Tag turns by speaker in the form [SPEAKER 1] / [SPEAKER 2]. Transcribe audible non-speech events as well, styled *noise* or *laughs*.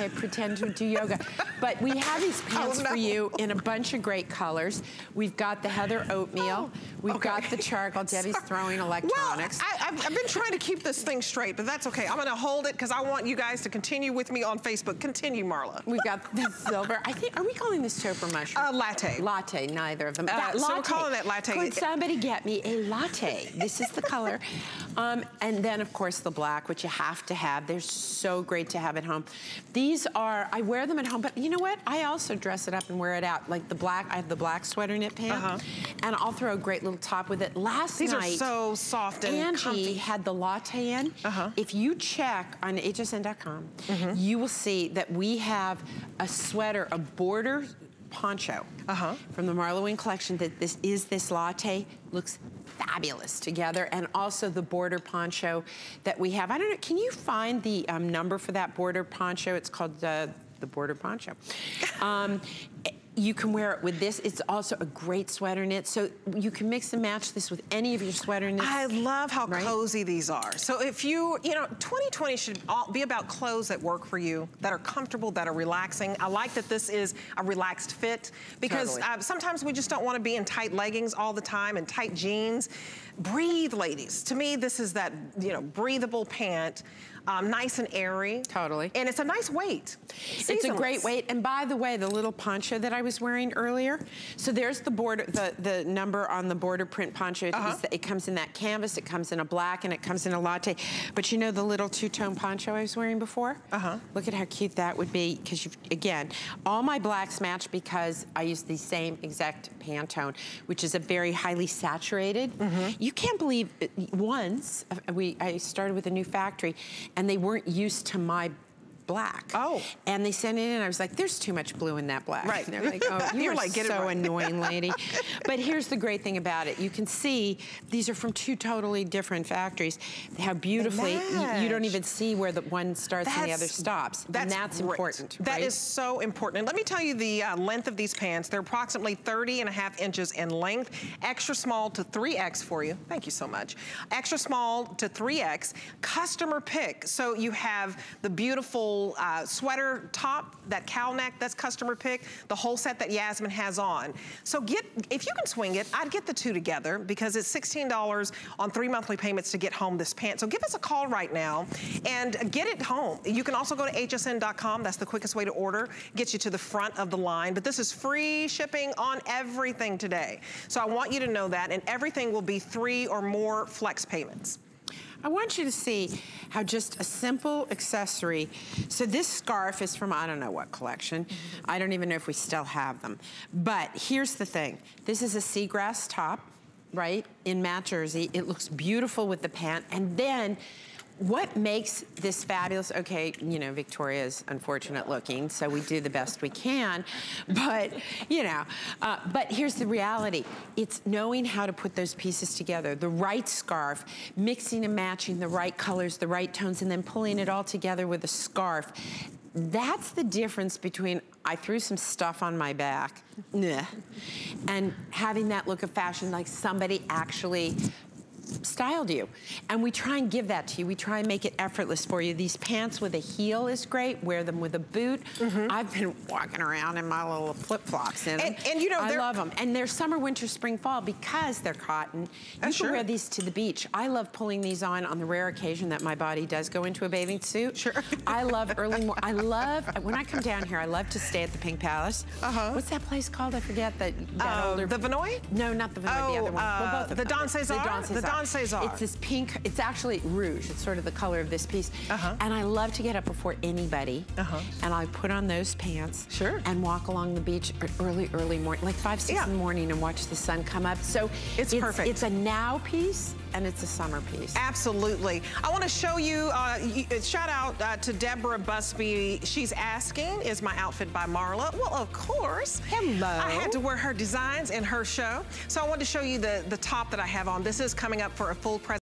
[SPEAKER 1] I pretend to do yoga. But we have these *laughs* oh, pants oh, no. for you in a bunch of great colors. We've got the heather oatmeal. Oh, We've okay. got the charcoal. Debbie's throwing electronics.
[SPEAKER 2] Well, I, have been trying to keep this thing straight, but that's okay. I'm gonna hold it because I want you guys to continue with me on Facebook. Continue, Marla.
[SPEAKER 1] We've got the silver. I think, are we calling this topper mushroom?
[SPEAKER 2] Uh, latte.
[SPEAKER 1] Latte, neither of them.
[SPEAKER 2] Uh,
[SPEAKER 1] latte.
[SPEAKER 2] So we're calling that latte.
[SPEAKER 1] Could somebody get me a latte? this is the color. Um, and then, of course, the black, which you have to have. They're so great to have at home. These are, I wear them at home, but you know what? I also dress it up and wear it out. Like the black, I have the black sweater knit pant, uh -huh. and I'll throw a great little top with it. Last
[SPEAKER 2] These
[SPEAKER 1] night,
[SPEAKER 2] are so soft and
[SPEAKER 1] Angie
[SPEAKER 2] comfy.
[SPEAKER 1] had the latte in. Uh -huh. If you check on hsn.com, mm -hmm. you will see that we have a sweater, a border poncho uh -huh. from the Marla collection that this is this latte. Looks fabulous together. And also the border poncho that we have. I don't know, can you find the um, number for that border poncho? It's called the, the border poncho. *laughs* Um, you can wear it with this. It's also a great sweater knit. So you can mix and match this with any of your sweater knits.
[SPEAKER 2] I love how right? cozy these are. So if you, you know, 2020 should all be about clothes that work for you, that are comfortable, that are relaxing. I like that this is a relaxed fit because totally. uh, sometimes we just don't want to be in tight leggings all the time and tight jeans. Breathe, ladies. To me, this is that, you know, breathable pant um, nice and airy.
[SPEAKER 1] Totally.
[SPEAKER 2] And it's a nice weight.
[SPEAKER 1] Seasonless. It's a great weight. And by the way, the little poncho that I was wearing earlier, so there's the border, the, the number on the border print poncho. Uh -huh. It comes in that canvas, it comes in a black, and it comes in a latte. But you know the little two-tone poncho I was wearing before? Uh-huh. Look at how cute that would be, because again, all my blacks match because I use the same exact Pantone, which is a very highly saturated. Mm -hmm. You can't believe, once, uh, we I started with a new factory, and they weren't used to my black.
[SPEAKER 2] Oh.
[SPEAKER 1] And they sent it in, and I was like, there's too much blue in that black.
[SPEAKER 2] Right.
[SPEAKER 1] And they're like, oh, *laughs* you're, like, get so right. annoying, *laughs* lady. but here's the great thing about it. You can see these are from two totally different factories. How beautifully, you, you, don't even see where the one starts that's, and the other stops. That's and that's important,
[SPEAKER 2] That
[SPEAKER 1] right?
[SPEAKER 2] is so important. And let me tell you the uh, length of these pants. They're approximately 30 and a half inches in length, extra small to 3X for you. Thank you so much. Extra small to 3X, customer pick. So you have the beautiful uh, sweater top, that cowl neck, that's customer pick, the whole set that Yasmin has on. So get, if you can swing it, I'd get the two together because it's $16 on three monthly payments to get home this pant. So give us a call right now and get it home. You can also go to hsn.com. That's the quickest way to order. Get you to the front of the line. But this is free shipping on everything today. So I want you to know that. And everything will be three or more flex payments.
[SPEAKER 1] I want you to see how just a simple accessory, so this scarf is from I don't know what collection. Mm -hmm. I don't even know if we still have them. But here's the thing. This is a seagrass top, right, in matte jersey. It looks beautiful with the pant. And then what makes this fabulous, okay, you know, Victoria's unfortunate looking, so we do the best we can, but, you know, uh, but here's the reality. It's knowing how to put those pieces together, the right scarf, mixing and matching the right colors, the right tones, and then pulling it all together with a scarf. That's the difference between I threw some stuff on my back, and having that look of fashion like somebody actually styled you. And we try and give that to you. We try and make it effortless for you. These pants with a heel is great. Wear them with a boot. Mm -hmm. I've been walking around in my little flip-flops in
[SPEAKER 2] and, and, you know,
[SPEAKER 1] I love them. And they're summer, winter, spring, fall because they're cotton. You
[SPEAKER 2] sure.
[SPEAKER 1] can wear these to the beach. I love pulling these on on the rare occasion that my body does go into a bathing suit.
[SPEAKER 2] Sure.
[SPEAKER 1] I love early morning. I *laughs* love, when I come down here, I love to stay at the Pink Palace. Uh-huh. What's that place called? I forget that, that
[SPEAKER 2] uh, older. The Vinoy?
[SPEAKER 1] No, not the Vinoy,
[SPEAKER 2] oh,
[SPEAKER 1] the other one.
[SPEAKER 2] Uh, well, both of the Don Cesar? The Don Cesar. The Don Cesar.
[SPEAKER 1] It's this pink, it's actually rouge. It's sort of the color of this piece. Uh -huh. And I love to get up before anybody. Uh -huh. And I put on those pants.
[SPEAKER 2] Sure.
[SPEAKER 1] And walk along the beach early, early morning, like five, six yeah. in the morning and watch the sun come up. So
[SPEAKER 2] it's, it's perfect.
[SPEAKER 1] It's a now piece and it's a summer piece.
[SPEAKER 2] Absolutely. I want to show you, uh, uh, shout out uh, to Deborah Busby. She's asking, is my outfit by Marla? Well, of course.
[SPEAKER 1] Hello.
[SPEAKER 2] I had to wear her designs in her show. So I wanted to show you the, the top that I have on. This is coming up for a full presentation.